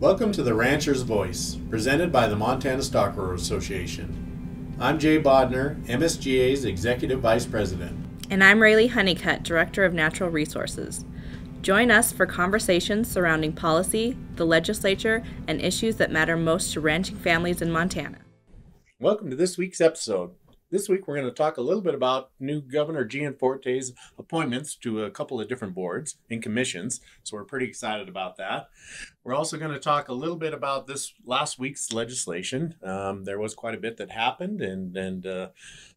Welcome to the Rancher's Voice, presented by the Montana Stockgrower Association. I'm Jay Bodner, MSGA's Executive Vice President. And I'm Raylee Honeycutt, Director of Natural Resources. Join us for conversations surrounding policy, the legislature, and issues that matter most to ranching families in Montana. Welcome to this week's episode. This week, we're going to talk a little bit about new Governor Gianforte's appointments to a couple of different boards and commissions. So, we're pretty excited about that. We're also going to talk a little bit about this last week's legislation. Um, there was quite a bit that happened, and, and uh,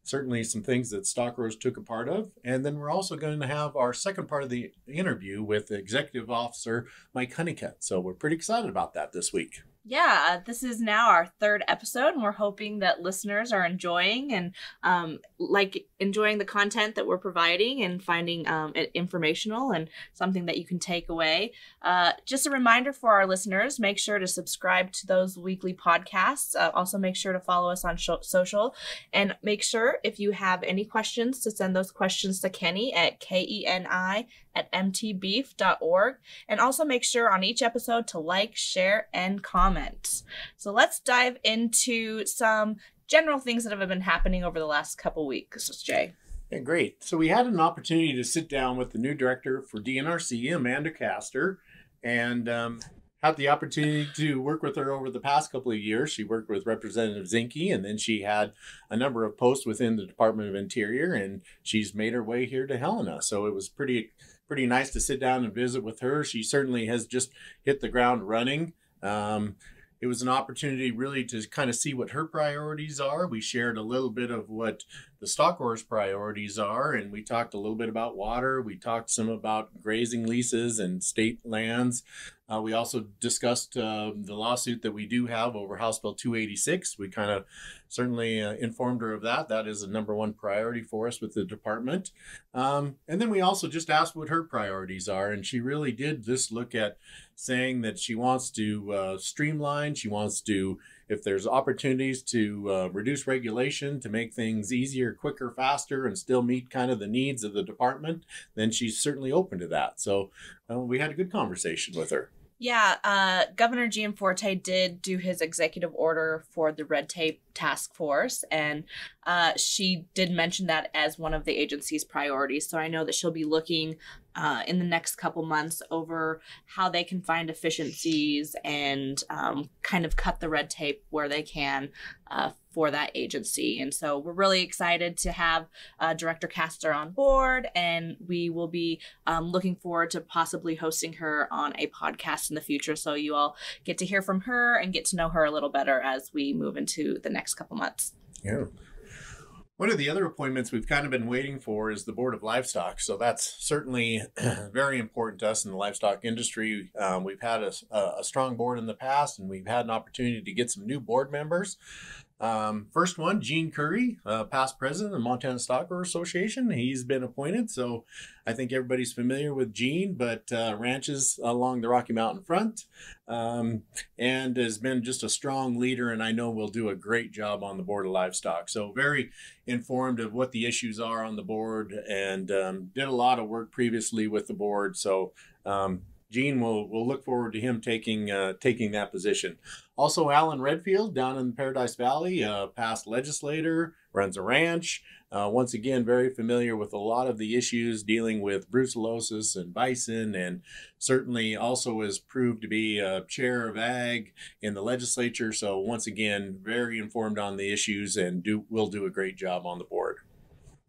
certainly some things that Stockgrowers took a part of. And then we're also going to have our second part of the interview with Executive Officer Mike Honeycutt. So, we're pretty excited about that this week yeah, this is now our third episode, and we're hoping that listeners are enjoying and um, like enjoying the content that we're providing and finding um, it informational and something that you can take away. Uh, just a reminder for our listeners: make sure to subscribe to those weekly podcasts. Uh, also, make sure to follow us on sh- social, and make sure if you have any questions to send those questions to Kenny at k e n i at mtbeef.org. And also make sure on each episode to like, share, and comment. So let's dive into some general things that have been happening over the last couple weeks, Jay. Yeah, great. So we had an opportunity to sit down with the new director for DNRC, Amanda Kaster, and um, had the opportunity to work with her over the past couple of years. She worked with Representative Zinke, and then she had a number of posts within the Department of Interior, and she's made her way here to Helena. So it was pretty pretty nice to sit down and visit with her. She certainly has just hit the ground running. Um, it was an opportunity really to kind of see what her priorities are. We shared a little bit of what the stockgrowers' priorities are, and we talked a little bit about water. We talked some about grazing leases and state lands. Uh, we also discussed uh, the lawsuit that we do have over House Bill 286. We kind of certainly uh, informed her of that. That is a number one priority for us with the department. Um, and then we also just asked what her priorities are, and she really did just look at saying that she wants to uh, streamline, she wants to if there's opportunities to uh, reduce regulation to make things easier, quicker, faster, and still meet kind of the needs of the department, then she's certainly open to that. So uh, we had a good conversation with her. Yeah, uh, Governor Gianforte did do his executive order for the red tape task force, and uh, she did mention that as one of the agency's priorities. So I know that she'll be looking uh, in the next couple months over how they can find efficiencies and um, kind of cut the red tape where they can uh, for that agency. And so we're really excited to have uh, Director Kaster on board, and we will be um, looking forward to possibly hosting her on a podcast in the future. So you all get to hear from her and get to know her a little better as we move into the next couple months. Yeah. One of the other appointments we've kind of been waiting for is the Board of Livestock. So that's certainly very important to us in the livestock industry. Um, we've had a, a, strong board in the past, and we've had an opportunity to get some new board members. Um, first one, Gene Curry, uh, past president of the Montana Stockgrower Association. He's been appointed, so I think everybody's familiar with Gene, but uh, ranches along the Rocky Mountain front, um, and has been just a strong leader, and I know will do a great job on the board of livestock. So very informed of what the issues are on the board, and um, did a lot of work previously with the board. So um, Gene will will look forward to him taking uh, taking that position. Also, Alan Redfield down in Paradise Valley, past legislator, runs a ranch. Uh, once again, very familiar with a lot of the issues dealing with brucellosis and bison, and certainly also has proved to be a chair of ag in the legislature. So once again, very informed on the issues and do will do a great job on the board.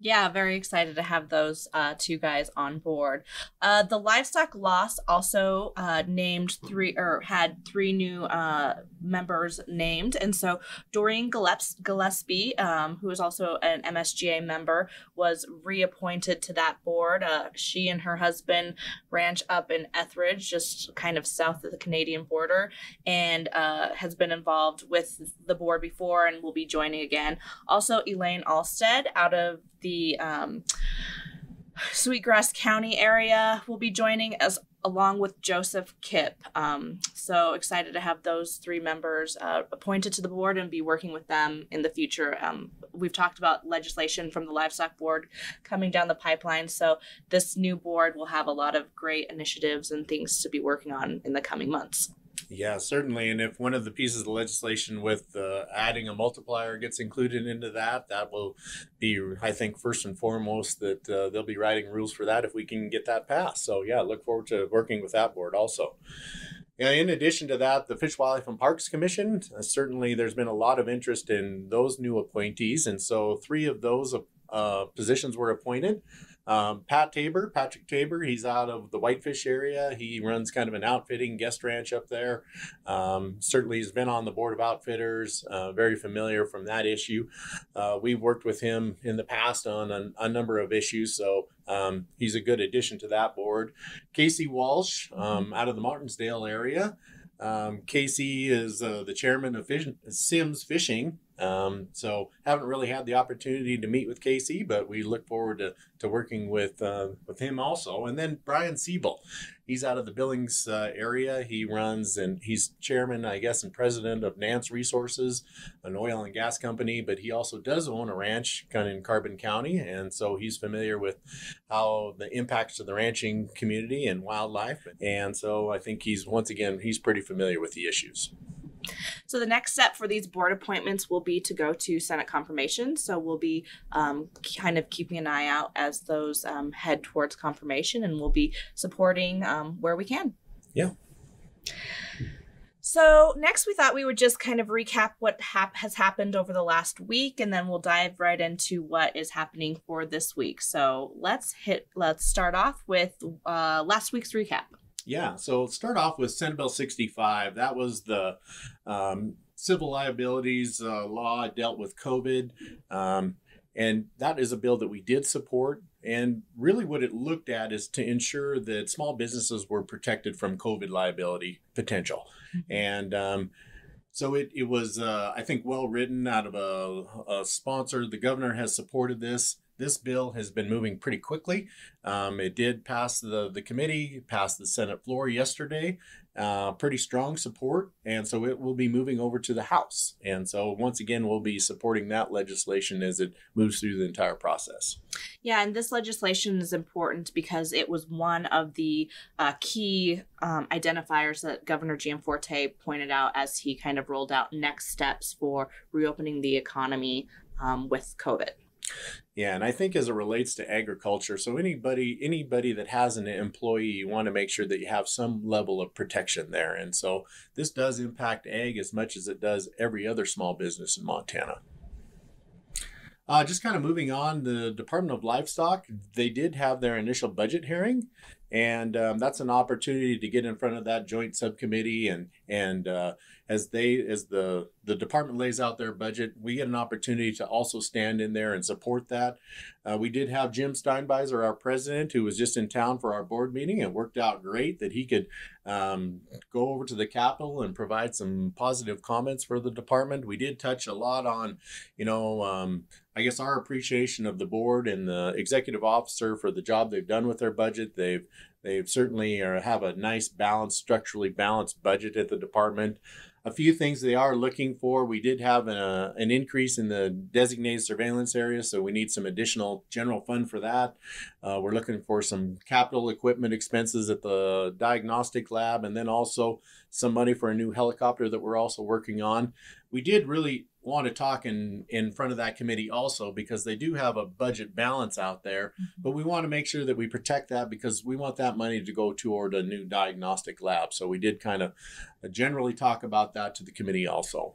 Yeah, very excited to have those uh, two guys on board. Uh, the livestock loss also uh, named three or had three new uh, members named, and so Doreen Gillespie, um, who is also an MSGA member, was reappointed to that board. Uh, she and her husband ranch up in Ethridge, just kind of south of the Canadian border, and uh, has been involved with the board before and will be joining again. Also, Elaine Alstead out of the um, Sweetgrass County area will be joining as along with Joseph Kipp. Um, so excited to have those three members uh, appointed to the board and be working with them in the future. Um, we've talked about legislation from the livestock board coming down the pipeline. So this new board will have a lot of great initiatives and things to be working on in the coming months. Yeah, certainly. And if one of the pieces of legislation with uh, adding a multiplier gets included into that, that will be, I think, first and foremost that uh, they'll be writing rules for that if we can get that passed. So, yeah, look forward to working with that board also. Yeah, in addition to that, the Fish, Wildlife, and Parks Commission, uh, certainly there's been a lot of interest in those new appointees. And so three of those uh, positions were appointed. Um, Pat Tabor, Patrick Tabor, he's out of the Whitefish area. He runs kind of an outfitting guest ranch up there. Um, certainly, he's been on the board of outfitters, uh, very familiar from that issue. Uh, we've worked with him in the past on a, a number of issues, so um, he's a good addition to that board. Casey Walsh, um, out of the Martinsdale area. Um, Casey is uh, the chairman of Fish- Simms Fishing. Um, so haven't really had the opportunity to meet with Casey, but we look forward to, to working with uh, with him also. And then Brian Cebull, he's out of the Billings uh, area. He runs and he's chairman, I guess, and president of Nance Resources, an oil and gas company. But he also does own a ranch kind of in Carbon County, and so he's familiar with how the impacts of the ranching community and wildlife. And so I think he's once again he's pretty familiar with the issues. So the next step for these board appointments will be to go to Senate confirmation. So we'll be um, kind of keeping an eye out as those um, head towards confirmation, and we'll be supporting um, where we can. Yeah. So next, we thought we would just kind of recap what hap- has happened over the last week, and then we'll dive right into what is happening for this week. So let's hit. Let's start off with uh, last week's recap. Yeah, so start off with Senate Bill 65. That was the um, civil liabilities uh, law dealt with COVID. Um, and that is a bill that we did support. And really, what it looked at is to ensure that small businesses were protected from COVID liability potential. Mm-hmm. And um, so it, it was, uh, I think, well written out of a, a sponsor. The governor has supported this this bill has been moving pretty quickly. Um, it did pass the, the committee, passed the Senate floor yesterday, uh, pretty strong support. And so it will be moving over to the House. And so once again, we'll be supporting that legislation as it moves through the entire process. Yeah, and this legislation is important because it was one of the uh, key um, identifiers that Governor Gianforte pointed out as he kind of rolled out next steps for reopening the economy um, with COVID. Yeah, and I think as it relates to agriculture, so anybody anybody that has an employee, you want to make sure that you have some level of protection there. And so this does impact ag as much as it does every other small business in Montana. Uh, just kind of moving on, the Department of Livestock, they did have their initial budget hearing, and um, that's an opportunity to get in front of that joint subcommittee and and uh, as they as the the department lays out their budget we get an opportunity to also stand in there and support that. Uh, we did have jim steinbeisser our president who was just in town for our board meeting and worked out great that he could um, go over to the capitol and provide some positive comments for the department. We did touch a lot on you know um, i guess our appreciation of the board and the executive officer for the job they've done with their budget they've they certainly are, have a nice balanced, structurally balanced budget at the department. A few things they are looking for. We did have an increase in the designated surveillance area, so we need some additional general fund for that. Uh, we're looking for some capital equipment expenses at the diagnostic lab, and then also some money for a new helicopter that we're also working on. We did really want to talk in in front of that committee also because they do have a budget balance out there mm-hmm. but we want to make sure that we protect that because we want that money to go toward a new diagnostic lab so we did kind of generally talk about that to the committee also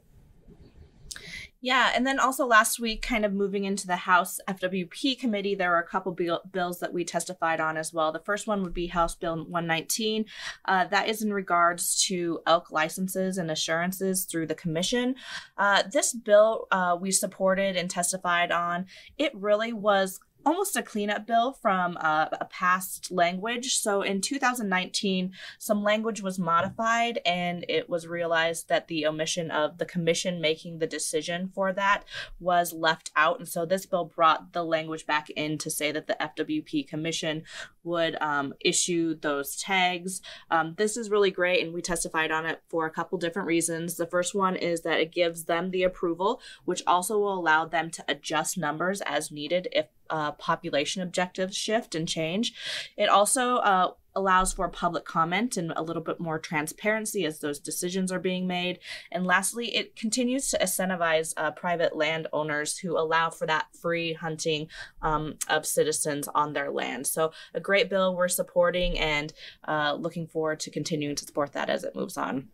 yeah, and then also last week, kind of moving into the House FWP committee, there were a couple bill- bills that we testified on as well. The first one would be House Bill 119. Uh, that is in regards to elk licenses and assurances through the commission. Uh, this bill uh, we supported and testified on. It really was almost a cleanup bill from uh, a past language. So in 2019, some language was modified, and it was realized that the omission of the commission making the decision for that was left out. And so this bill brought the language back in to say that the FWP commission would um, issue those tags. Um, this is really great, and we testified on it for a couple different reasons. The first one is that it gives them the approval, which also will allow them to adjust numbers as needed if uh, population objectives shift and change. It also uh, allows for public comment and a little bit more transparency as those decisions are being made. And lastly, it continues to incentivize uh, private landowners who allow for that free hunting um, of citizens on their land. So, a great bill we're supporting and uh, looking forward to continuing to support that as it moves on.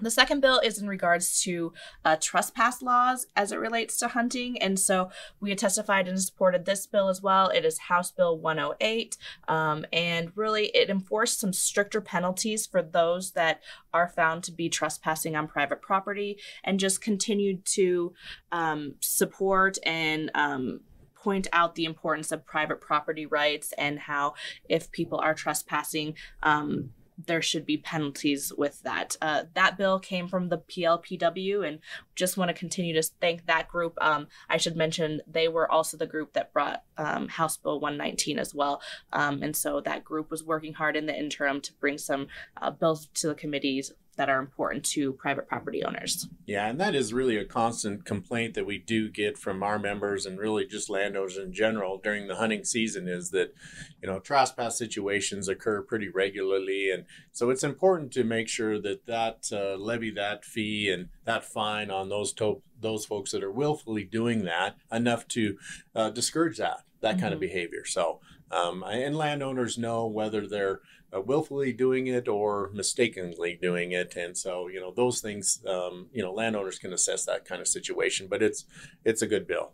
The second bill is in regards to uh, trespass laws as it relates to hunting. And so we had testified and supported this bill as well. It is House Bill 108. Um, and really, it enforced some stricter penalties for those that are found to be trespassing on private property and just continued to um, support and um, point out the importance of private property rights and how if people are trespassing, um, there should be penalties with that. Uh, that bill came from the PLPW, and just want to continue to thank that group. Um, I should mention they were also the group that brought um, House Bill 119 as well, um, and so that group was working hard in the interim to bring some uh, bills to the committees that are important to private property owners. Yeah, and that is really a constant complaint that we do get from our members and really just landowners in general during the hunting season is that, you know, trespass situations occur pretty regularly. And so it's important to make sure that that uh, levy that fee and that fine on those to- those folks that are willfully doing that enough to uh, discourage that that mm-hmm. kind of mm-hmm. behavior. So um, and landowners know whether they're uh, willfully doing it or mistakenly doing it, and so you know those things. Um, you know, landowners can assess that kind of situation, but it's it's a good bill.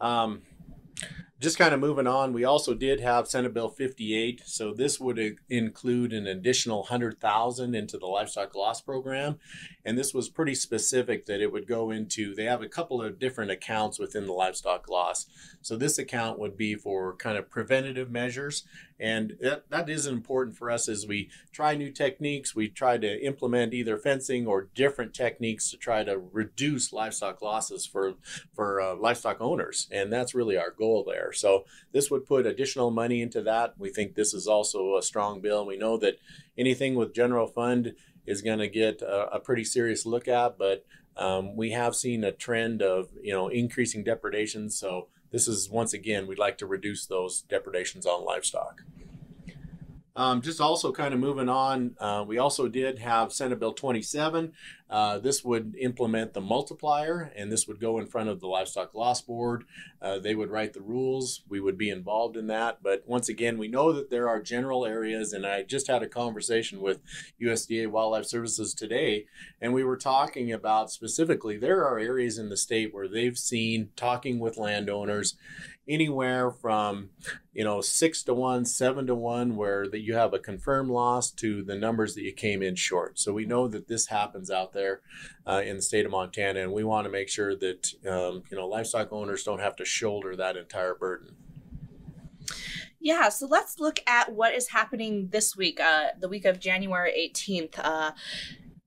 Um, just kind of moving on, we also did have Senate Bill 58. So this would include an additional 100,000 into the livestock loss program. And this was pretty specific that it would go into, they have a couple of different accounts within the livestock loss. So this account would be for kind of preventative measures. And that, that is important for us as we try new techniques. We try to implement either fencing or different techniques to try to reduce livestock losses for, for uh, livestock owners. And that's really our goal there. So this would put additional money into that. We think this is also a strong bill. We know that anything with general fund is going to get a, a, pretty serious look at, but um, we have seen a trend of you know increasing depredations. So this is once again we'd like to reduce those depredations on livestock. Um, just also kind of moving on, uh, we also did have Senate Bill 27. Uh, this would implement the multiplier, and this would go in front of the Livestock Loss Board. Uh, they would write the rules. We would be involved in that. But once again, we know that there are general areas, and I just had a conversation with USDA Wildlife Services today, and we were talking about specifically there are areas in the state where they've seen talking with landowners anywhere from you know six to one seven to one where that you have a confirmed loss to the numbers that you came in short so we know that this happens out there uh, in the state of montana and we want to make sure that um, you know livestock owners don't have to shoulder that entire burden yeah, so let's look at what is happening this week, uh, the week of January 18th. Uh,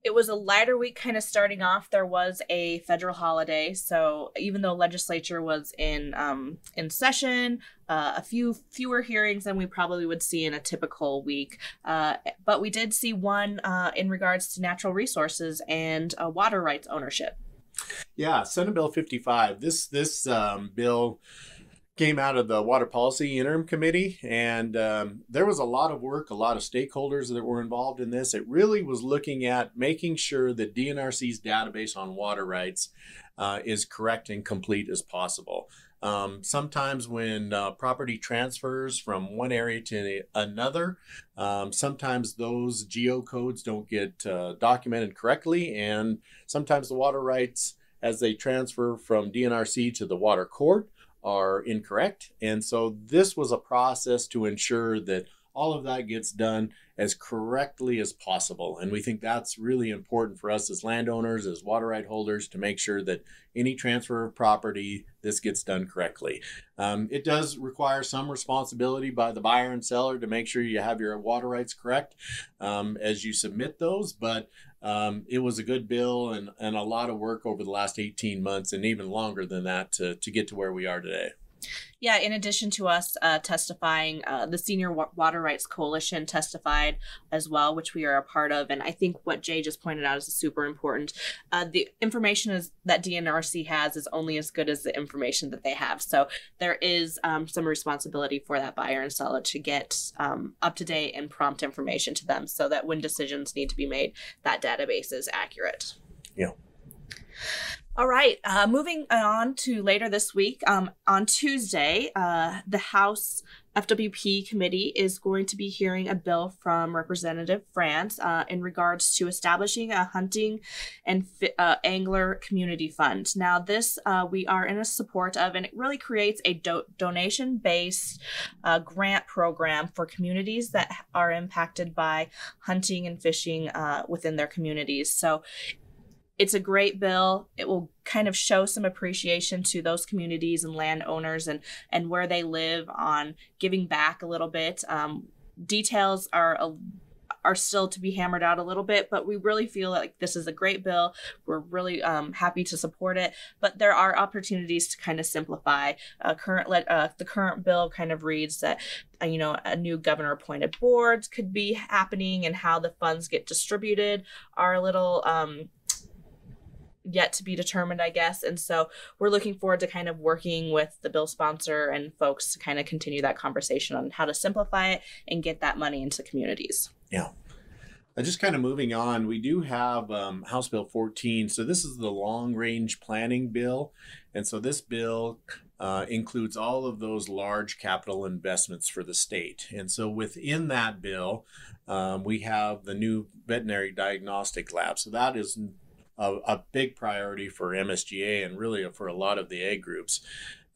it was a lighter week kind of starting off. There was a federal holiday so even though legislature was in um, in session uh, a few fewer hearings than we probably would see in a typical week. Uh, but we did see one uh, in regards to natural resources and uh, water rights ownership. Yeah senate bill 55 this this um, bill came out of the Water Policy Interim Committee, and um, there was a lot of work, a lot of stakeholders that were involved in this. It really was looking at making sure that DNRC's database on water rights uh, is correct and complete as possible. Um, sometimes when uh, property transfers from one area to another, um, sometimes those geocodes don't get uh, documented correctly, and sometimes the water rights as they transfer from DNRC to the water court are incorrect. And so this was a process to ensure that all of that gets done as correctly as possible. And we think that's really important for us as landowners, as water right holders, to make sure that any transfer of property, this gets done correctly. Um, it does require some responsibility by the buyer and seller to make sure you have your water rights correct um, as you submit those, but um, it was a good bill and, and a lot of work over the last 18 months and even longer than that to, to get to where we are today. Yeah, in addition to us uh, testifying, uh, the Senior Water Rights Coalition testified as well, which we are a part of. And I think what Jay just pointed out is super important. Uh, the information is that DNRC has is only as good as the information that they have. So there is um, some responsibility for that buyer and seller to get um, up to date and prompt information to them, so that when decisions need to be made, that database is accurate. Yeah. All right. Uh, moving on to later this week, um, on Tuesday, uh, the House FWP committee is going to be hearing a bill from Representative France uh, in regards to establishing a hunting and fi- uh, angler community fund. Now, this uh, we are in a support of, and it really creates a do- donation based uh, grant program for communities that are impacted by hunting and fishing within their communities. So, it's a great bill. It will kind of show some appreciation to those communities and landowners and and where they live on giving back a little bit. Um, details are a, are still to be hammered out a little bit, but we really feel like this is a great bill. We're really um, happy to support it, but there are opportunities to kind of simplify. Uh, current uh, the current bill kind of reads that uh, you know a new governor appointed boards could be happening, and how the funds get distributed are a little. Um, yet to be determined, I guess. And so we're looking forward to kind of working with the bill sponsor and folks to kind of continue that conversation on how to simplify it and get that money into communities. Yeah. Just kind of moving on, we do have um, House Bill 14. So this is the long range planning bill. And so this bill uh, includes all of those large capital investments for the state. And so within that bill, um, we have the new veterinary diagnostic lab. So that is a, a big priority for MSGA and really for a lot of the ag groups.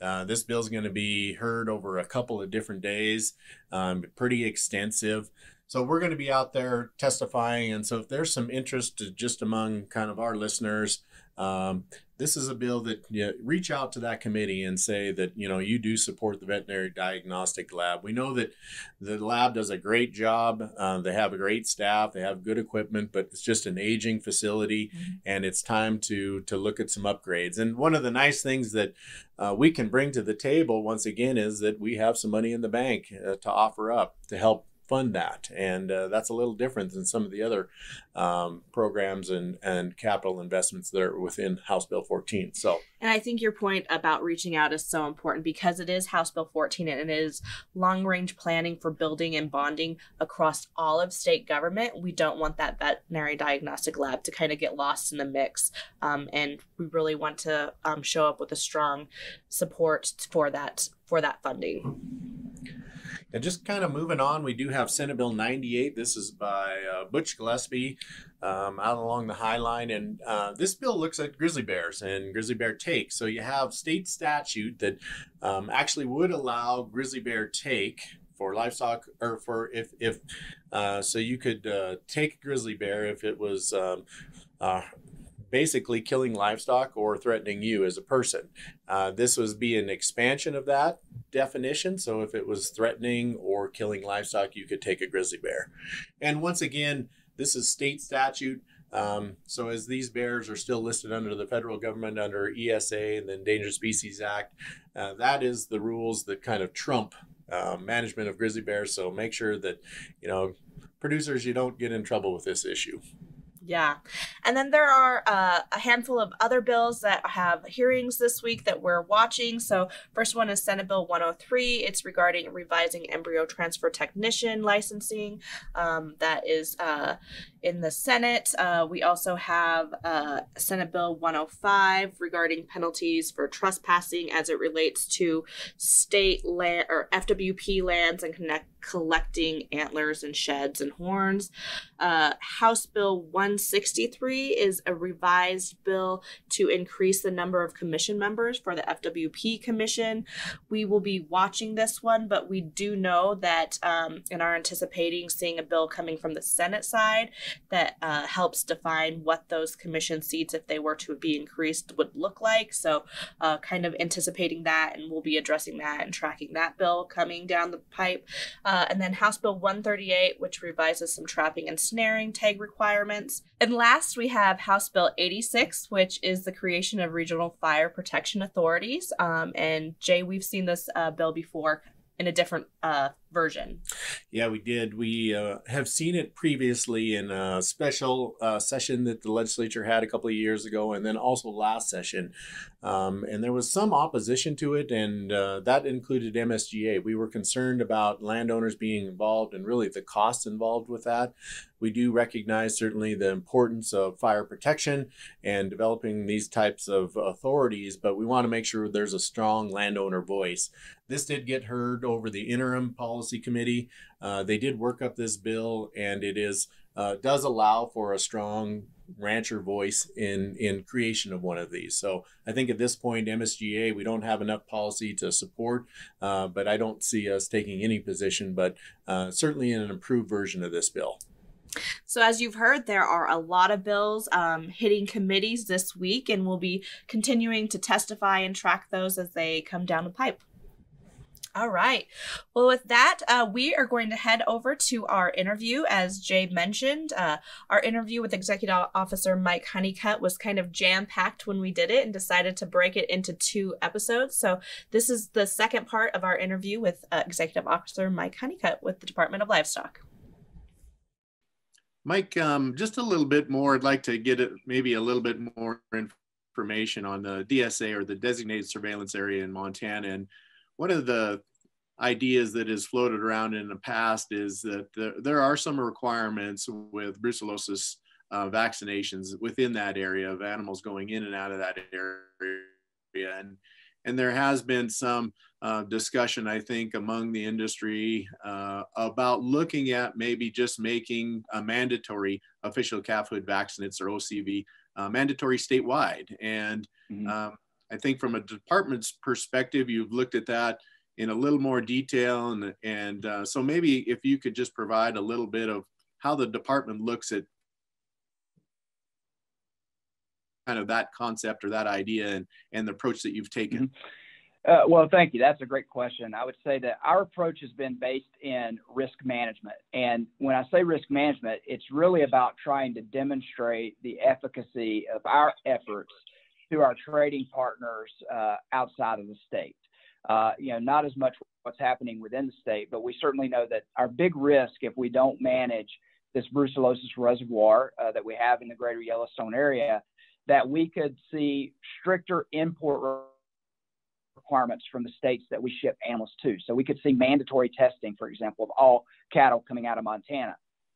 Uh, this bill is going to be heard over a couple of different days, um, pretty extensive. So we're going to be out there testifying. And so if there's some interest just among kind of our listeners, um, this is a bill that you know, reach out to that committee and say that you know you do support the veterinary diagnostic lab. We know that the lab does a great job. Uh, they have a great staff. They have good equipment, but it's just an aging facility, mm-hmm. and it's time to to look at some upgrades. And one of the nice things that uh, we can bring to the table once again is that we have some money in the bank uh, to offer up to help fund that. And uh, that's a little different than some of the other um, programs and, and capital investments that are within House Bill 14. So, and I think your point about reaching out is so important because it is House Bill 14 and it is long range planning for building and bonding across all of state government. We don't want that veterinary diagnostic lab to kind of get lost in the mix. Um, and we really want to um, show up with a strong support for that for that funding. And just kind of moving on, we do have Senate Bill 98. This is by uh, Butch Gillespie um, out along the High Line. And uh, this bill looks at grizzly bears and grizzly bear take. So you have state statute that um, actually would allow grizzly bear take for livestock or for if if uh, so you could uh, take a grizzly bear if it was um, uh, basically killing livestock or threatening you as a person. Uh, this would be an expansion of that definition. So if it was threatening or killing livestock, you could take a grizzly bear. And once again, this is state statute. Um, so as these bears are still listed under the federal government under ESA and the Endangered Species Act, uh, that is the rules that kind of trump uh, management of grizzly bears. So make sure that you know producers you don't get in trouble with this issue. Yeah. And then there are uh, a handful of other bills that have hearings this week that we're watching. So, first one is Senate Bill 103. It's regarding revising embryo transfer technician licensing. Um, that is uh, in the Senate. Uh, we also have uh, Senate Bill 105 regarding penalties for trespassing as it relates to state land or FWP lands and connect, collecting antlers and sheds and horns. Uh, House Bill 163 is a revised bill to increase the number of commission members for the FWP Commission. We will be watching this one, but we do know that um, and are anticipating seeing a bill coming from the Senate side that uh, helps define what those commission seats, if they were to be increased, would look like. So, uh, kind of anticipating that, and we'll be addressing that and tracking that bill coming down the pipe. Uh, and then House Bill 138, which revises some trapping and snaring tag requirements. And last, we have House Bill 86, which is the creation of regional fire protection authorities. Um, and Jay, we've seen this uh, bill before in a different uh, version. Yeah, we did. We uh, have seen it previously in a special uh, session that the legislature had a couple of years ago, and then also last session. Um, and there was some opposition to it, and uh, that included MSGA. We were concerned about landowners being involved and really the costs involved with that. We do recognize certainly the importance of fire protection and developing these types of authorities, but we want to make sure there's a strong landowner voice. This did get heard over the interim policy Policy Committee. Uh, they did work up this bill, and it is uh, does allow for a strong rancher voice in in creation of one of these. So I think at this point, MSGA, we don't have enough policy to support, uh, but I don't see us taking any position, but uh, certainly in an improved version of this bill. So, as you've heard, there are a lot of bills um, hitting committees this week, and we'll be continuing to testify and track those as they come down the pipe. All right. Well, with that, uh, we are going to head over to our interview. As Jay mentioned, uh, our interview with Executive Officer Mike Honeycutt was kind of jam packed when we did it and decided to break it into two episodes. So, this is the second part of our interview with uh, Executive Officer Mike Honeycutt with the Department of Livestock. Mike, um, just a little bit more. I'd like to get it, maybe a little bit more information on the DSA or the designated surveillance area in Montana and one of the ideas that has floated around in the past is that there, there are some requirements with brucellosis uh, vaccinations within that area of animals going in and out of that area. And, and there has been some uh, discussion, I think, among the industry uh, about looking at maybe just making a mandatory official calfhood vaccinates or OCV uh, mandatory statewide. And mm-hmm. um, I think from a department's perspective, you've looked at that in a little more detail. And, and uh, so maybe if you could just provide a little bit of how the department looks at kind of that concept or that idea and, and the approach that you've taken. Mm-hmm. Uh, well, thank you. That's a great question. I would say that our approach has been based in risk management. And when I say risk management, it's really about trying to demonstrate the efficacy of our efforts to our trading partners uh, outside of the state. Uh, you know, not as much what's happening within the state, but we certainly know that our big risk if we don't manage this brucellosis reservoir uh, that we have in the greater Yellowstone area, that we could see stricter import requirements from the states that we ship animals to. So we could see mandatory testing, for example, of all cattle coming out of Montana.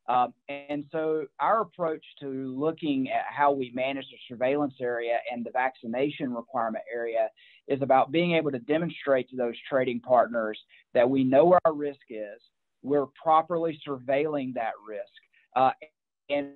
Um, and so our approach to looking at how we manage the surveillance area and the vaccination requirement area is about being able to demonstrate to those trading partners that we know where our risk is, we're properly surveilling that risk, uh, and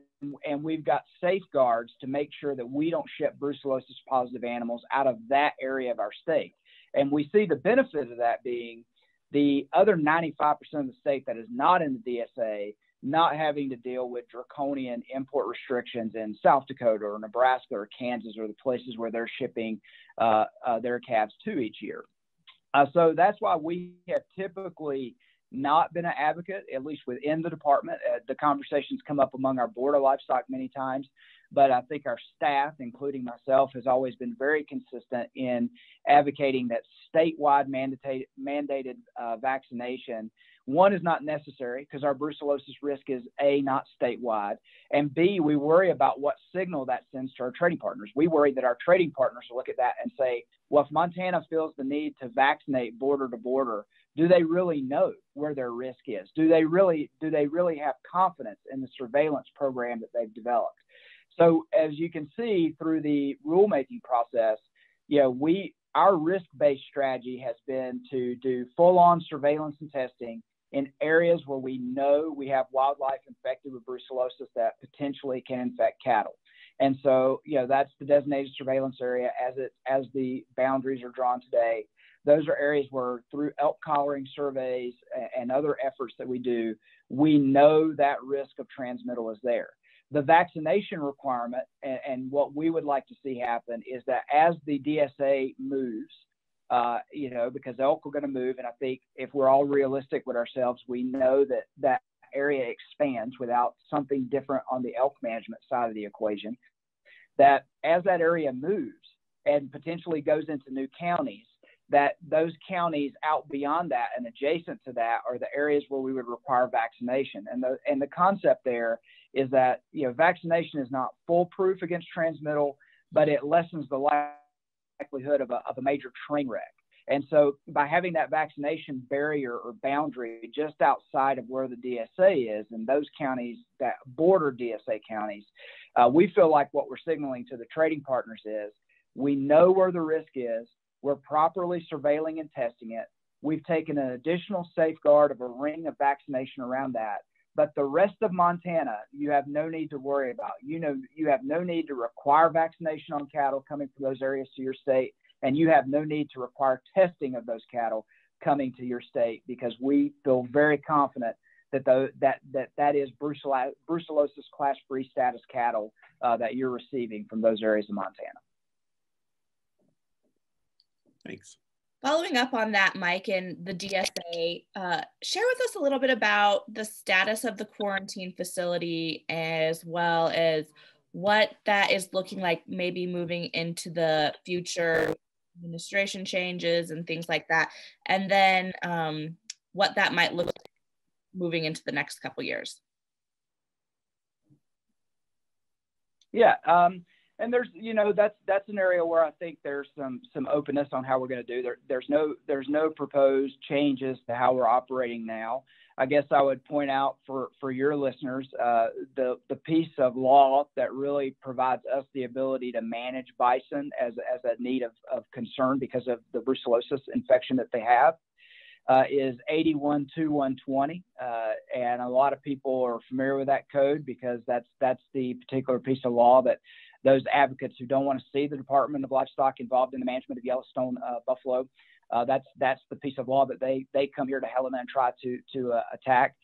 and we've got safeguards to make sure that we don't ship brucellosis positive animals out of that area of our state. And we see the benefit of that being the other 95% of the state that is not in the DSA not having to deal with draconian import restrictions in South Dakota or Nebraska or Kansas or the places where they're shipping uh, uh, their calves to each year. Uh, so that's why we have typically not been an advocate, at least within the department. Uh, the conversations come up among our board of livestock many times, but I think our staff, including myself, has always been very consistent in advocating that statewide mandated, mandated uh, vaccination one is not necessary because our brucellosis risk is A, not statewide, and B, we worry about what signal that sends to our trading partners. We worry that our trading partners will look at that and say, well, if Montana feels the need to vaccinate border to border, do they really know where their risk is? Do they really do they really have confidence in the surveillance program that they've developed? So as you can see through the rulemaking process, you know, we our risk-based strategy has been to do full-on surveillance and testing in areas where we know we have wildlife infected with brucellosis that potentially can infect cattle. And so, you know, that's the designated surveillance area as it as the boundaries are drawn today. Those are areas where through elk collaring surveys and other efforts that we do, we know that risk of transmittal is there. The vaccination requirement and, and what we would like to see happen is that as the DSA moves, uh, you know, because elk are going to move, and I think if we're all realistic with ourselves, we know that that area expands without something different on the elk management side of the equation. That as that area moves and potentially goes into new counties, that those counties out beyond that and adjacent to that are the areas where we would require vaccination. And the and the concept there is that you know vaccination is not foolproof against transmittal, but it lessens the likelihood of a, of a major train wreck. And so by having that vaccination barrier or boundary just outside of where the DSA is and those counties that border DSA counties, uh, we feel like what we're signaling to the trading partners is we know where the risk is. We're properly surveilling and testing it. We've taken an additional safeguard of a ring of vaccination around that. But the rest of Montana, you have no need to worry about. You know, you have no need to require vaccination on cattle coming from those areas to your state and you have no need to require testing of those cattle coming to your state because we feel very confident that the, that that that is brucellosis class free status cattle uh, that you're receiving from those areas of Montana. Thanks. Following up on that, Mike and the DSA, uh, share with us a little bit about the status of the quarantine facility as well as what that is looking like, maybe moving into the future administration changes and things like that, and then um, what that might look like moving into the next couple years. Yeah, um, and there's you know that's that's an area where I think there's some some openness on how we're going to do. There, there's no there's no proposed changes to how we're operating now. I guess I would point out for, for your listeners uh, the, the piece of law that really provides us the ability to manage bison as, as a need of, of concern because of the brucellosis infection that they have uh, is 812120. Uh, and a lot of people are familiar with that code because that's, that's the particular piece of law that those advocates who don't want to see the Department of Livestock involved in the management of Yellowstone uh, buffalo uh, that's that's the piece of law that they they come here to Helena and try to to uh, attack.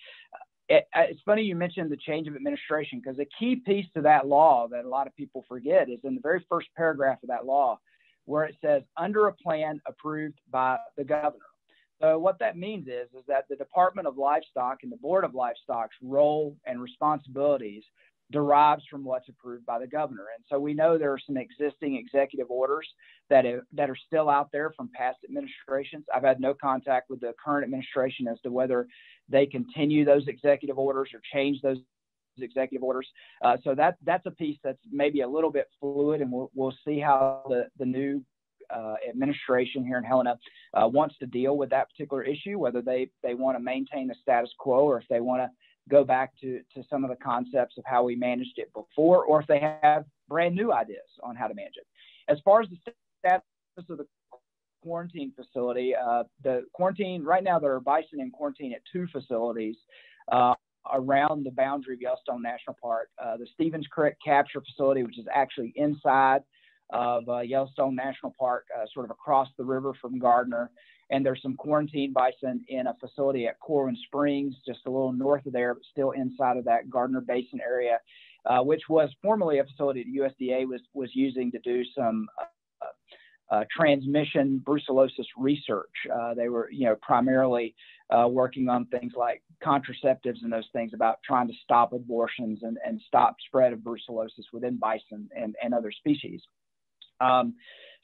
It, uh, it's funny you mentioned the change of administration because a key piece to that law that a lot of people forget is in the very first paragraph of that law, where it says under a plan approved by the governor. So what that means is is that the Department of Livestock and the Board of Livestock's role and responsibilities derives from what's approved by the governor. And so we know there are some existing executive orders that are, that are still out there from past administrations. I've had no contact with the current administration as to whether they continue those executive orders or change those executive orders. Uh, so that that's a piece that's maybe a little bit fluid, and we'll, we'll see how the, the new uh, administration here in Helena uh, wants to deal with that particular issue, whether they, they want to maintain the status quo or if they want to go back to, to some of the concepts of how we managed it before, or if they have brand new ideas on how to manage it. As far as the status of the quarantine facility, uh, the quarantine right now there are bison in quarantine at two facilities uh, around the boundary of Yellowstone National Park. Uh, the Stephens Creek Capture Facility, which is actually inside of uh, Yellowstone National Park, uh, sort of across the river from Gardiner, and there's some quarantine bison in a facility at Corwin Springs, just a little north of there, but still inside of that Gardiner Basin area, uh, which was formerly a facility that USDA was was using to do some uh, uh, transmission brucellosis research. Uh, they were, you know, primarily uh, working on things like contraceptives and those things about trying to stop abortions and, and stop spread of brucellosis within bison and, and other species. Um,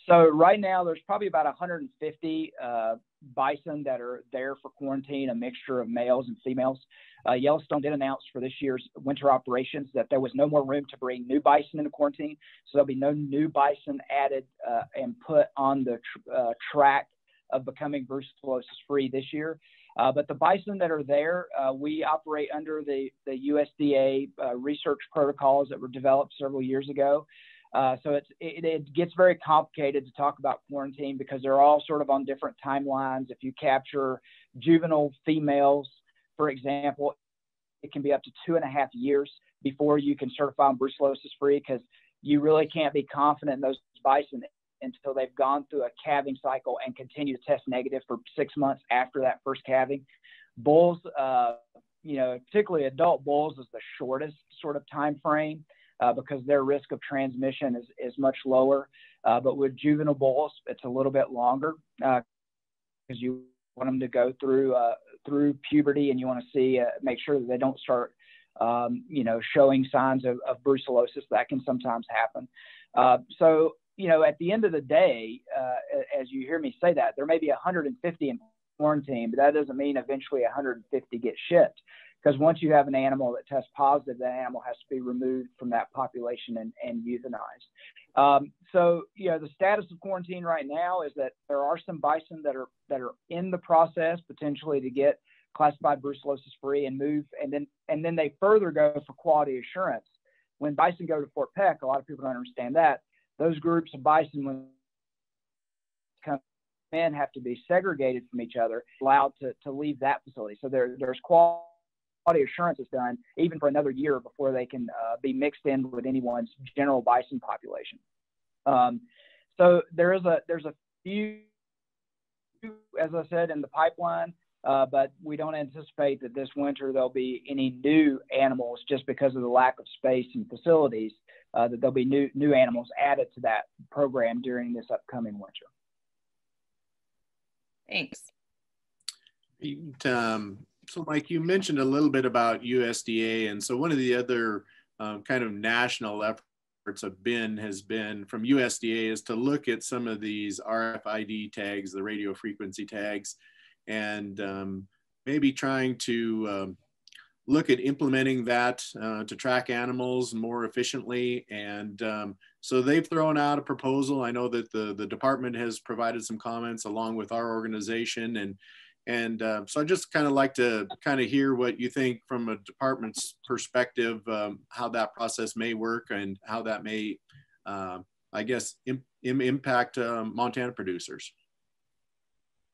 so right now, there's probably about 150 uh, bison that are there for quarantine, a mixture of males and females. Uh, Yellowstone did announce for this year's winter operations that there was no more room to bring new bison into quarantine, so there'll be no new bison added uh, and put on the tr- uh, track of becoming brucellosis free this year. Uh, but the bison that are there, uh, we operate under the, the USDA uh, research protocols that were developed several years ago. Uh, so it, it, gets very complicated to talk about quarantine because they're all sort of on different timelines. If you capture juvenile females, for example, it can be up to two and a half years before you can certify them brucellosis free because you really can't be confident in those bison until they've gone through a calving cycle and continue to test negative for six months after that first calving. Bulls, uh, you know, particularly adult bulls is the shortest sort of time frame uh, because their risk of transmission is, is much lower. Uh, but with juvenile bulls, it's a little bit longer because uh, you want them to go through uh, through puberty and you want to see uh, make sure that they don't start um, you know showing signs of, of, brucellosis that can sometimes happen. so you know at the end of the day, as you hear me say that, there may be 150 in quarantine, but that doesn't mean eventually 150 get shipped because once you have an animal that tests positive, that animal has to be removed from that population and, and euthanized. Um, so, you know, the status of quarantine right now is that there are some bison that are that are in the process potentially to get classified brucellosis free and move, and then and then they further go for quality assurance. When bison go to Fort Peck, a lot of people don't understand that those groups of bison when come in have to be segregated from each other, allowed to, to leave that facility. So there, there's quality quality assurance is done even for another year before they can uh, be mixed in with anyone's general bison population. Um, so there is a there's a few, as I said, in the pipeline, uh, but we don't anticipate that this winter there'll be any new animals just because of the lack of space and facilities. Uh, that there'll be new new animals added to that program during this upcoming winter. Thanks. Um, so Mike, you mentioned a little bit about USDA, and so one of the other um, kind of national efforts of BIN has been from USDA is to look at some of these RFID tags, the radio frequency tags, and um, maybe trying to um, look at implementing that uh, to track animals more efficiently. And um, so they've thrown out a proposal. I know that the, the department has provided some comments along with our organization and and uh, so I just kind of like to kind of hear what you think from a department's perspective, um, how that process may work and how that may, uh, I guess, Im Im impact uh, Montana producers.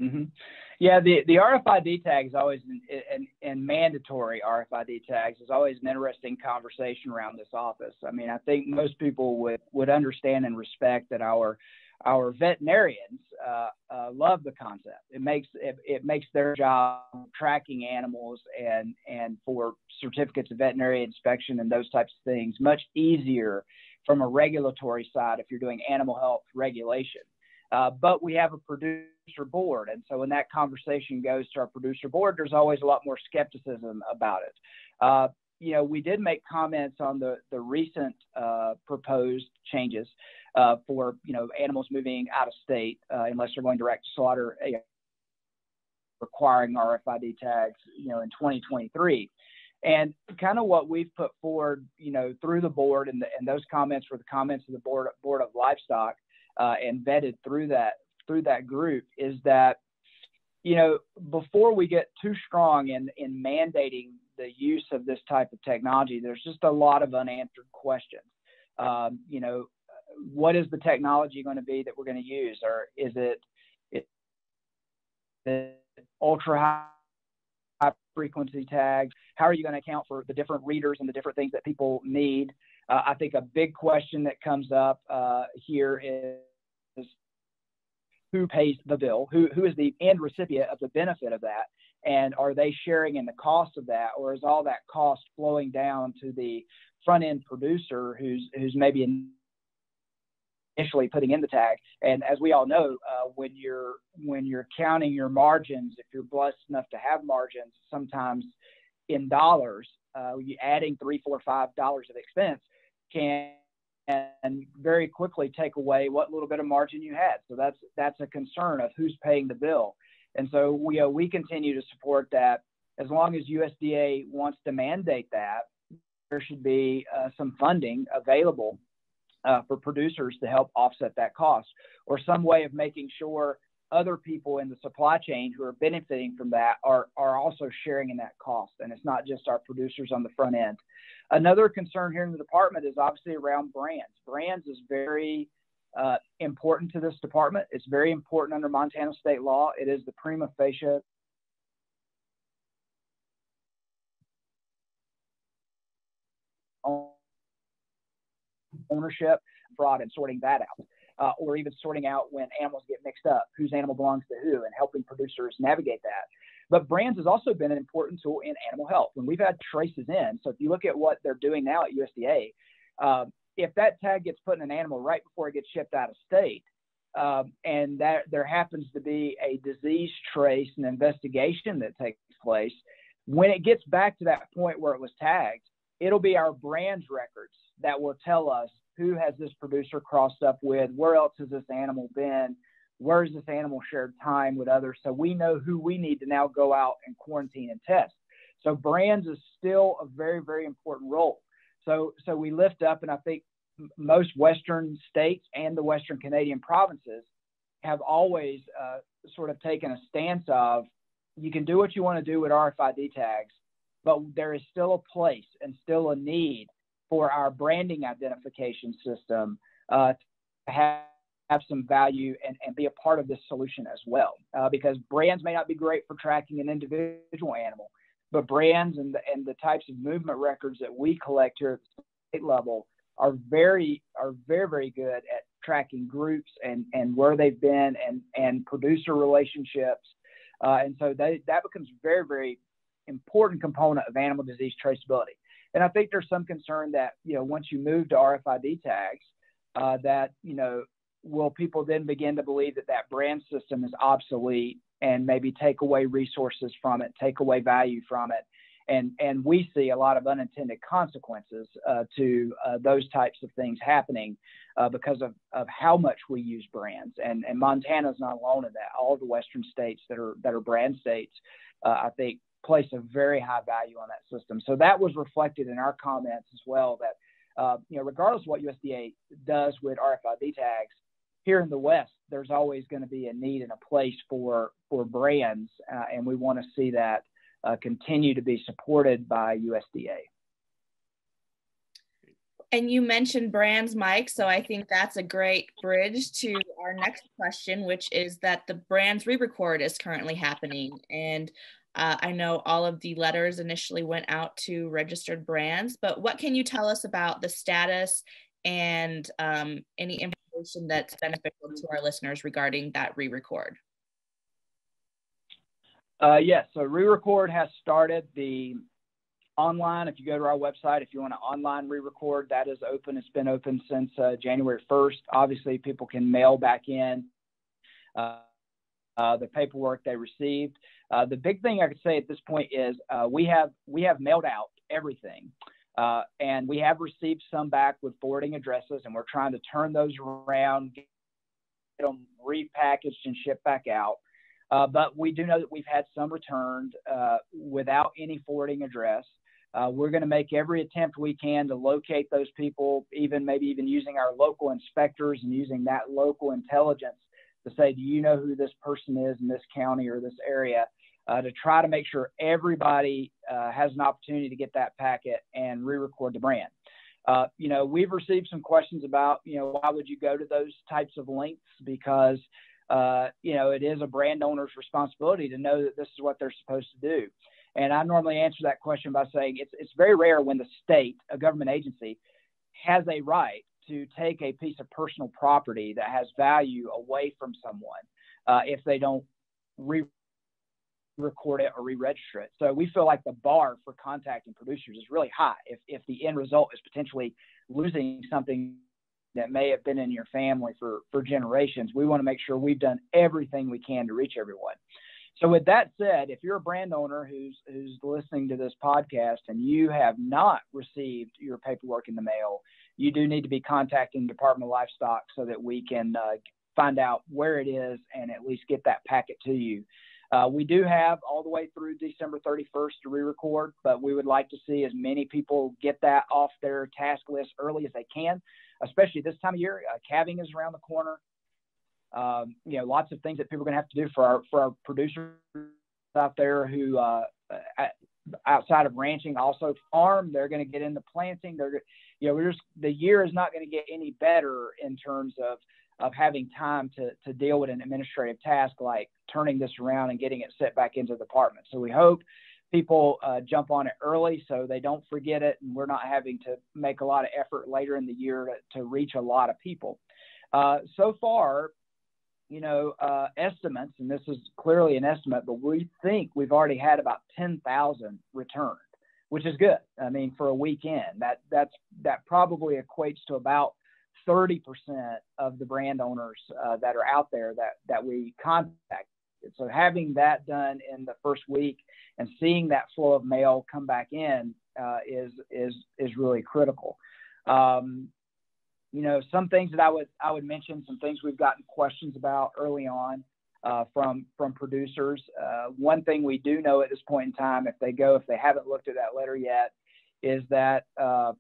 Mm -hmm. Yeah, the, the RFID tags always, and, and mandatory RFID tags is always an interesting conversation around this office. I mean, I think most people would, would understand and respect that our our veterinarians uh, uh, love the concept. It makes it, it, makes their job tracking animals and and for certificates of veterinary inspection and those types of things much easier from a regulatory side if you're doing animal health regulation. Uh, but we have a producer board, and so when that conversation goes to our producer board, there's always a lot more skepticism about it. Uh, you know, we did make comments on the the recent uh, proposed changes uh, for you know animals moving out of state uh, unless they're going direct slaughter, uh, requiring RFID tags, you know, in 2023. And kind of what we've put forward, you know, through the board, and, the, and those comments were the comments of the board board of livestock, uh, and vetted through that through that group, is that you know before we get too strong in in mandating the use of this type of technology, there's just a lot of unanswered questions. Um, you know, what is the technology going to be that we're going to use, or is it, it ultra high frequency tags? How are you going to account for the different readers and the different things that people need? Uh, I think a big question that comes up uh, here is who pays the bill? Who, who is the end recipient of the benefit of that? And are they sharing in the cost of that, or is all that cost flowing down to the front end producer who's who's maybe initially putting in the tag. And as we all know, uh, when you're when you're counting your margins, if you're blessed enough to have margins, sometimes in dollars, uh, you adding three, four, five dollars of expense can and very quickly take away what little bit of margin you had. So that's that's a concern of who's paying the bill. And so we we continue to support that as long as USDA wants to mandate that. There should be uh, some funding available uh, for producers to help offset that cost, or some way of making sure other people in the supply chain who are benefiting from that are, are also sharing in that cost. And it's not just our producers on the front end. Another concern here in the department is obviously around brands. Brands is very uh, important to this department. It's very important under Montana state law. It is the prima facie ownership, fraud, and sorting that out. Uh, or even sorting out when animals get mixed up, whose animal belongs to who, and helping producers navigate that. But brands has also been an important tool in animal health. When we've had traces in, so if you look at what they're doing now at USDA, uh, if that tag gets put in an animal right before it gets shipped out of state, um, and that there happens to be a disease trace and investigation that takes place, when it gets back to that point where it was tagged, it'll be our brand's records that will tell us who has this producer crossed up with, where else has this animal been, where's this animal shared time with others, so we know who we need to now go out and quarantine and test. So brands is still a very, very important role. So, so we lift up, and I think most Western states and the Western Canadian provinces have always uh, sort of taken a stance of you can do what you want to do with RFID tags, but there is still a place and still a need for our branding identification system uh, to have, have some value and, and be a part of this solution as well. Uh, because brands may not be great for tracking an individual animal, but brands and the, and the types of movement records that we collect here at the state level are very are very very good at tracking groups and and where they've been and and producer relationships uh, and so they, that becomes a very very important component of animal disease traceability and i think there's some concern that you know once you move to rfid tags uh, that you know will people then begin to believe that that brand system is obsolete and maybe take away resources from it take away value from it and and we see a lot of unintended consequences uh, to uh, those types of things happening uh, because of, of how much we use brands. And and Montana is not alone in that. All the western states that are that are brand states, uh, I think, place a very high value on that system. So that was reflected in our comments as well. That uh, you know, regardless of what USDA does with RFID tags, here in the West, there's always going to be a need and a place for for brands, uh, and we want to see that uh, continue to be supported by USDA. And you mentioned brands, Mike. So I think that's a great bridge to our next question, which is that the brands re record is currently happening. And uh, I know all of the letters initially went out to registered brands, but what can you tell us about the status and um, any information that's beneficial to our listeners regarding that re record? Uh, yes, so re-record has started. The online, if you go to our website, if you want to online re-record, that is open. It's been open since uh, January 1st. Obviously, people can mail back in uh, the paperwork they received. Uh, the big thing I could say at this point is uh, we have we have mailed out everything. Uh, and we have received some back with forwarding addresses, and we're trying to turn those around, get them repackaged and shipped back out. Uh, but we do know that we've had some returned uh, without any forwarding address. Uh, we're going to make every attempt we can to locate those people, even maybe even using our local inspectors and using that local intelligence to say, do you know who this person is in this county or this area? Uh, to try to make sure everybody uh, has an opportunity to get that packet and re-record the brand. Uh, you know, we've received some questions about, you know, why would you go to those types of links? Because uh, you know, it is a brand owner's responsibility to know that this is what they're supposed to do. And I normally answer that question by saying it's, it's very rare when the state, a government agency, has a right to take a piece of personal property that has value away from someone uh, if they don't re record it or re-register it. So we feel like the bar for contacting producers is really high. If, if the end result is potentially losing something that may have been in your family for, for generations. We want to make sure we've done everything we can to reach everyone. So with that said, if you're a brand owner who's who's listening to this podcast and you have not received your paperwork in the mail, you do need to be contacting Department of Livestock so that we can uh, find out where it is and at least get that packet to you. Uh, we do have all the way through December 31st to re-record, but we would like to see as many people get that off their task list early as they can especially this time of year. Uh, calving is around the corner. Um, you know, lots of things that people are going to have to do for our for our producers out there who uh, outside of ranching also farm. They're going to get into planting. They're you know, we're just the year is not going to get any better in terms of of having time to to deal with an administrative task like turning this around and getting it set back into the department. So we hope people uh, jump on it early so they don't forget it and we're not having to make a lot of effort later in the year to, to reach a lot of people. Uh, so far, you know, uh, estimates, and this is clearly an estimate, but we think we've already had about 10,000 returned, which is good. I mean, for a weekend, that that's that probably equates to about 30% of the brand owners uh, that are out there that that we contact. So having that done in the first week and seeing that flow of mail come back in uh, is is is really critical. Um, you know, some things that I would I would mention, some things we've gotten questions about early on uh, from from producers. Uh, one thing we do know at this point in time, if they go, if they haven't looked at that letter yet, is that uh,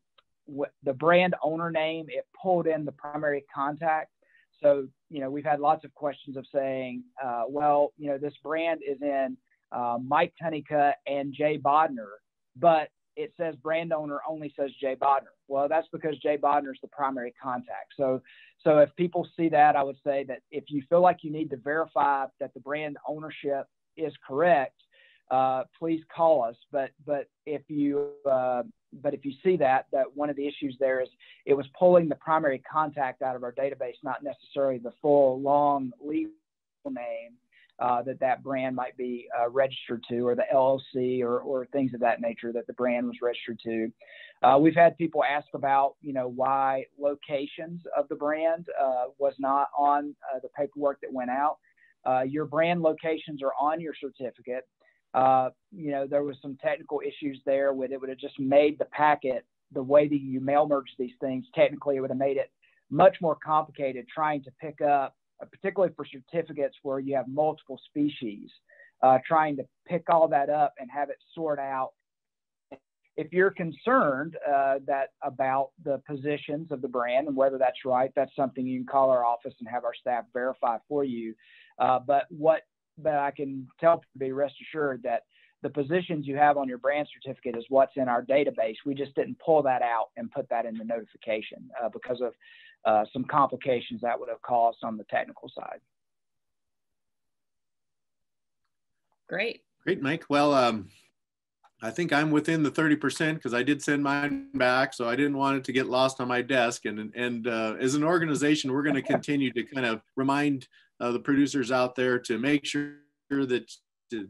w- the brand owner name it pulled in the primary contact. So you know, we've had lots of questions of saying, uh, well, you know, this brand is in uh, Mike Honeycutt and Jay Bodner, but it says brand owner only says Jay Bodner. Well, that's because Jay Bodner is the primary contact. So, so if people see that, I would say that if you feel like you need to verify that the brand ownership is correct, uh, please call us. But but if you uh, but if you see that that one of the issues there is it was pulling the primary contact out of our database, not necessarily the full long legal name uh, that that brand might be uh, registered to, or the LLC, or, or things of that nature that the brand was registered to. Uh, we've had people ask about, you know, why locations of the brand uh, was not on uh, the paperwork that went out. Your brand locations are on your certificate. you know, there was some technical issues there with it would have just made the packet the way that you mail merge these things. Technically, it would have made it much more complicated trying to pick up particularly for certificates where you have multiple species, uh, trying to pick all that up and have it sort out. If you're concerned uh, that about the positions of the brand and whether that's right, that's something you can call our office and have our staff verify for you. Uh, but what but I can tell to be rest assured that the positions you have on your brand certificate is what's in our database. We just didn't pull that out and put that in the notification uh, because of uh, some complications that would have caused on the technical side. Great. Great, Mike. Well, um, I think I'm within the 30% because I did send mine back, so I didn't want it to get lost on my desk. And and uh, as an organization, we're going to continue to kind of remind uh, the producers out there to make sure that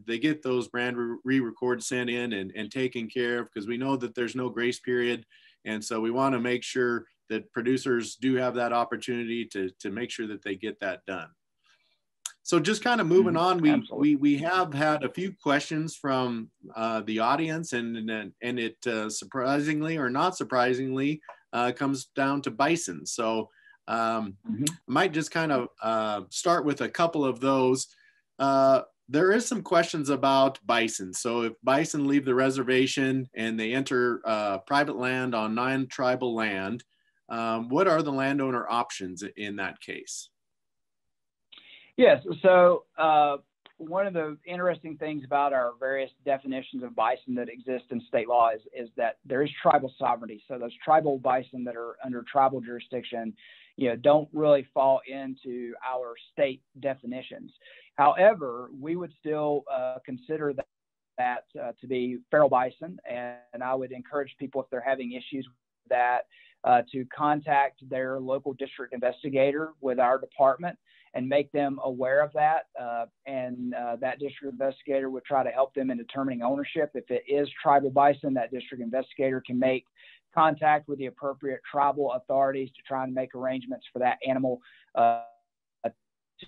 they get those brand re-records sent in and, and taken care of because we know that there's no grace period. And so we want to make sure that producers do have that opportunity to, to make sure that they get that done. So just kind of moving mm-hmm. on, we, we, we have had a few questions from uh, the audience and, and, and it uh, surprisingly or not surprisingly uh, comes down to bison. So um, mm-hmm. I might just kind of uh, start with a couple of those. Uh, there is some questions about bison. So if bison leave the reservation and they enter uh, private land on non-tribal land, um, what are the landowner options in that case? Yes. So uh, one of the interesting things about our various definitions of bison that exist in state law is, is that there is tribal sovereignty. So those tribal bison that are under tribal jurisdiction, you know, don't really fall into our state definitions. However, we would still uh, consider that, that uh, to be feral bison, and, and I would encourage people if they're having issues with that uh, to contact their local district investigator with our department and make them aware of that. Uh, and uh, that district investigator would try to help them in determining ownership. If it is tribal bison, that district investigator can make contact with the appropriate tribal authorities to try and make arrangements for that animal uh,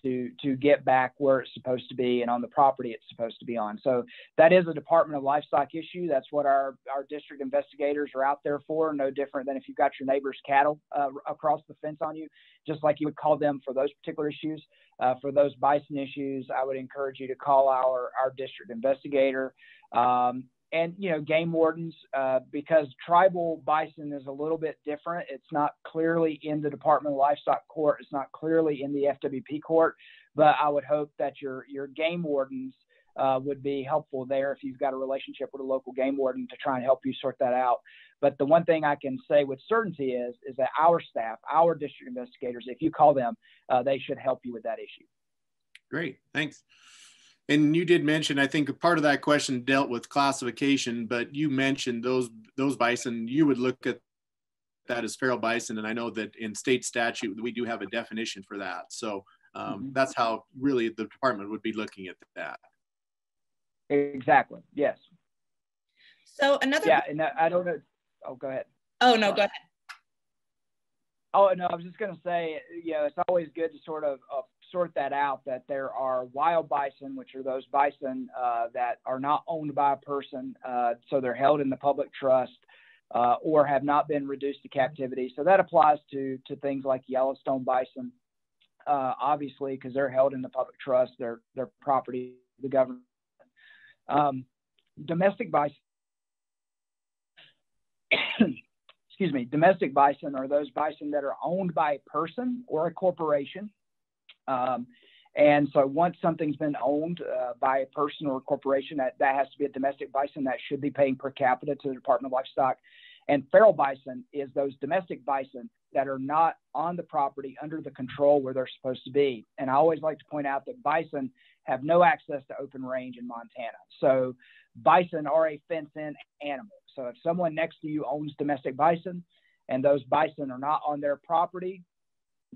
to to get back where it's supposed to be and on the property it's supposed to be on. So that is a Department of Livestock issue. That's what our our district investigators are out there for. No different than if you've got your neighbor's cattle uh, across the fence on you, just like you would call them for those particular issues. Uh, for those bison issues, I would encourage you to call our our district investigator. Um, and you know game wardens uh, because tribal bison is a little bit different. It's not clearly in the department of livestock court. It's not clearly in the fwp court but i would hope that your your game wardens uh, would be helpful there if you've got a relationship with a local game warden to try and help you sort that out. But the one thing i can say with certainty is is that our staff our district investigators if you call them uh, they should help you with that issue. Great. Thanks and you did mention, I think a part of that question dealt with classification, but you mentioned those those bison. You would look at that as feral bison, and I know that in state statute we do have a definition for that. So Um, Mhm. That's how really the department would be looking at that. Exactly. Yes. So another. Yeah, and I I don't know. Oh, go ahead. Oh no, go ahead. Oh no, I was just going to say, you know, it's always good to sort of uh, sort that out. That there are wild bison, which are those bison uh, that are not owned by a person, uh, so they're held in the public trust, uh, or have not been reduced to captivity. So that applies to to things like Yellowstone bison, uh, obviously, because they're held in the public trust. They're they're property of the government. Um, domestic bison. excuse me, domestic bison are those bison that are owned by a person or a corporation. Um, and so once something's been owned uh, by a person or a corporation, that, that has to be a domestic bison that should be paying per capita to the Department of Livestock. And feral bison is those domestic bison that are not on the property under the control where they're supposed to be. And I always like to point out that bison have no access to open range in Montana. So bison are a fence in animal. So if someone next to you owns domestic bison and those bison are not on their property,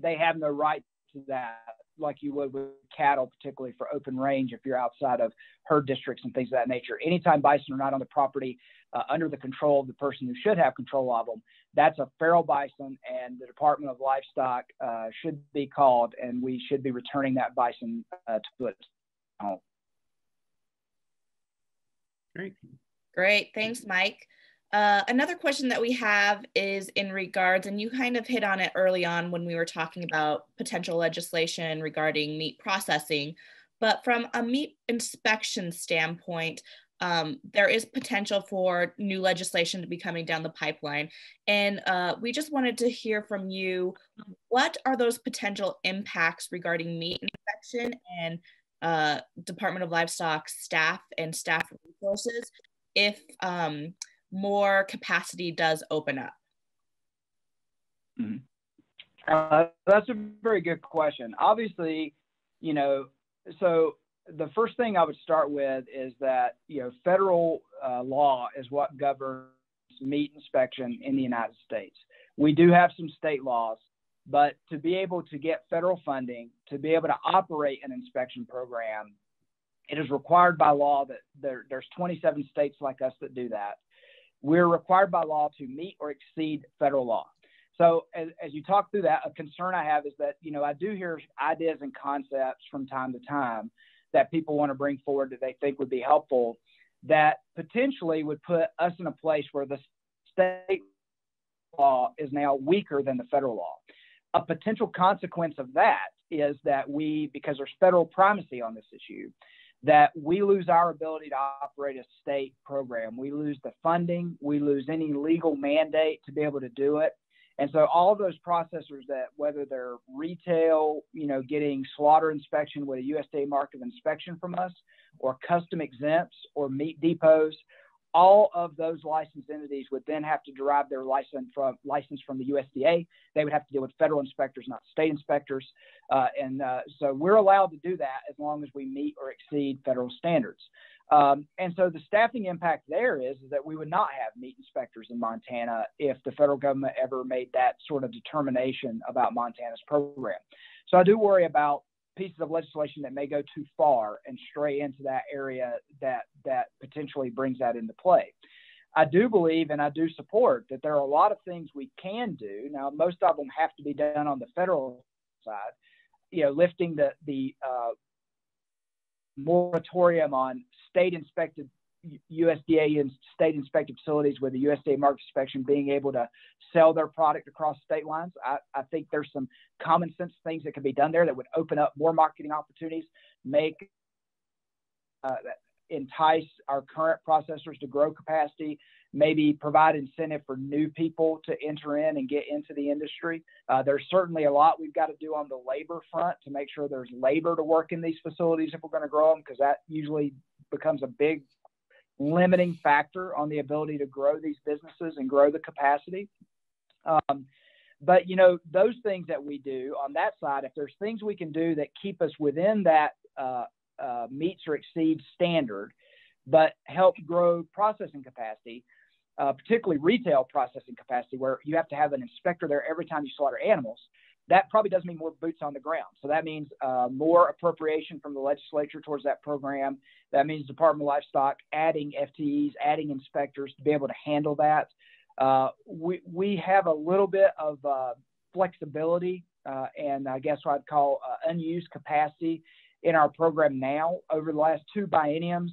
they have no right to that, like you would with cattle, particularly for open range if you're outside of herd districts and things of that nature. Anytime bison are not on the property uh, under the control of the person who should have control of them, that's a feral bison, and the Department of Livestock uh, should be called, and we should be returning that bison uh, to its home. Great. Great. Thanks, Mike. Uh, another question that we have is in regards, and you kind of hit on it early on when we were talking about potential legislation regarding meat processing. But from a meat inspection standpoint, um, there is potential for new legislation to be coming down the pipeline. And uh, we just wanted to hear from you what are those potential impacts regarding meat inspection and uh, Department of Livestock staff and staff resources if um, more capacity does open up? Mm-hmm. Uh, that's a very good question. Obviously, you know, so the first thing I would start with is that, you know, federal uh, law is what governs meat inspection in the United States. We do have some state laws, but to be able to get federal funding, to be able to operate an inspection program, it is required by law that there, there's 27 states like us that do that. We're required by law to meet or exceed federal law. So as, as you talk through that, a concern I have is that, you know, I do hear ideas and concepts from time to time that people want to bring forward that they think would be helpful that potentially would put us in a place where the state law is now weaker than the federal law. A potential consequence of that is that we, because there's federal primacy on this issue, that we lose our ability to operate a state program. We lose the funding, we lose any legal mandate to be able to do it. And so all those processors that whether they're retail, you know, getting slaughter inspection with a USDA mark of inspection from us, or custom exempts or meat depots, all of those licensed entities would then have to derive their license from license from the USDA. They would have to deal with federal inspectors, not state inspectors, uh, and uh, so we're allowed to do that as long as we meet or exceed federal standards. Um, and so the staffing impact there is, is that we would not have meat inspectors in Montana if the federal government ever made that sort of determination about Montana's program. So I do worry about pieces of legislation that may go too far and stray into that area that that potentially brings that into play. I do believe and I do support that there are a lot of things we can do. Now, most of them have to be done on the federal side. You know, lifting the the uh, moratorium on state inspected USDA and state inspected facilities with the USDA market inspection being able to sell their product across state lines. I, I, think there's some common sense things that can be done there that would open up more marketing opportunities, make uh, entice our current processors to grow capacity, maybe provide incentive for new people to enter in and get into the industry. Uh, there's certainly a lot we've got to do on the labor front to make sure there's labor to work in these facilities if we're going to grow them, because that usually becomes a big limiting factor on the ability to grow these businesses and grow the capacity. Um, but you know those things that we do on that side, if there's things we can do that keep us within that uh, uh, meets or exceeds standard, but help grow processing capacity, uh, particularly retail processing capacity, where you have to have an inspector there every time you slaughter animals. That probably does mean more boots on the ground. So that means uh, more appropriation from the legislature towards that program. That means Department of Livestock adding FTEs, adding inspectors to be able to handle that. Uh, we, we have a little bit of uh, flexibility uh, and I guess what I'd call uh, unused capacity in our program now. Over the last two bienniums,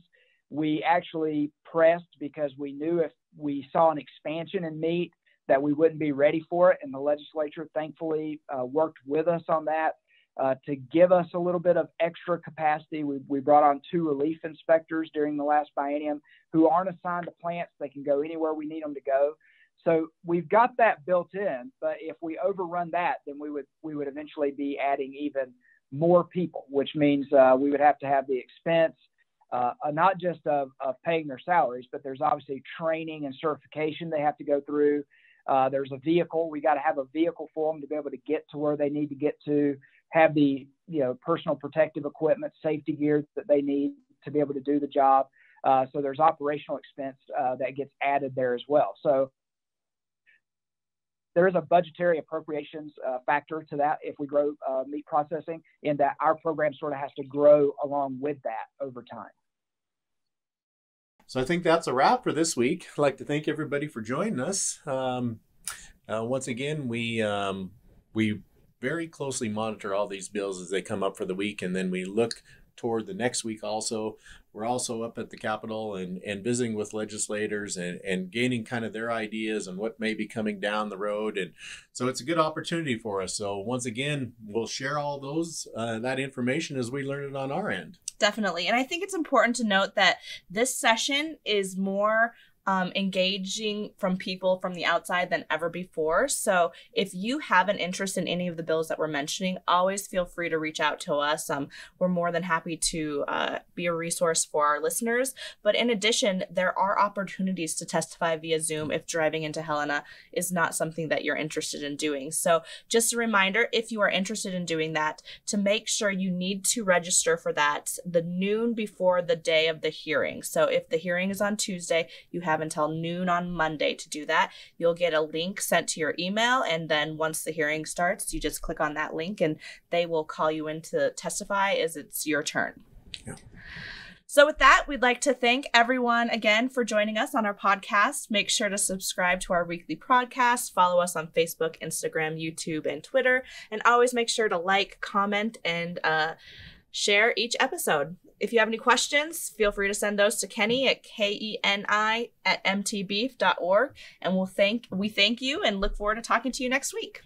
we actually pressed because we knew if we saw an expansion in meat that we wouldn't be ready for it. And the legislature thankfully uh, worked with us on that. Uh, to give us a little bit of extra capacity, we, we brought on two relief inspectors during the last biennium who aren't assigned to plants. They can go anywhere we need them to go. So we've got that built in, but if we overrun that, then we would we would eventually be adding even more people, which means uh, we would have to have the expense, uh, uh, not just of, of paying their salaries, but there's obviously training and certification they have to go through. Uh, there's a vehicle. We got to have a vehicle for them to be able to get to where they need to get to. Have the you know personal protective equipment, safety gear that they need to be able to do the job. Uh, so there's operational expense uh, that gets added there as well. So there is a budgetary appropriations uh, factor to that if we grow uh, meat processing, in that our program sort of has to grow along with that over time. So I think that's a wrap for this week. I'd like to thank everybody for joining us. Um, uh, once again, we um, we very closely monitor all these bills as they come up for the week, and then we look toward the next week also. We're also up at the Capitol and, and visiting with legislators and, and gaining kind of their ideas and what may be coming down the road. And so it's a good opportunity for us. So once again, we'll share all those uh, that information as we learn it on our end. Definitely. And I think it's important to note that this session is more um, engaging from people from the outside than ever before. So if you have an interest in any of the bills that we're mentioning, always feel free to reach out to us. Um, we're more than happy to uh, be a resource for our listeners. But in addition, there are opportunities to testify via Zoom if driving into Helena is not something that you're interested in doing. So just a reminder, if you are interested in doing that, to make sure you need to register for that the noon before the day of the hearing. So if the hearing is on Tuesday, you have have until noon on Monday to do that. You'll get a link sent to your email, and then once the hearing starts, you just click on that link and they will call you in to testify as it's your turn. Yeah. So, with that, we'd like to thank everyone again for joining us on our podcast. Make sure to subscribe to our weekly podcast, follow us on Facebook, Instagram, YouTube, and Twitter, and always make sure to like, comment, and uh, share each episode. If you have any questions, feel free to send those to Keni at K-E-N-I at mtbeef.org. And we'll thank we thank you and look forward to talking to you next week.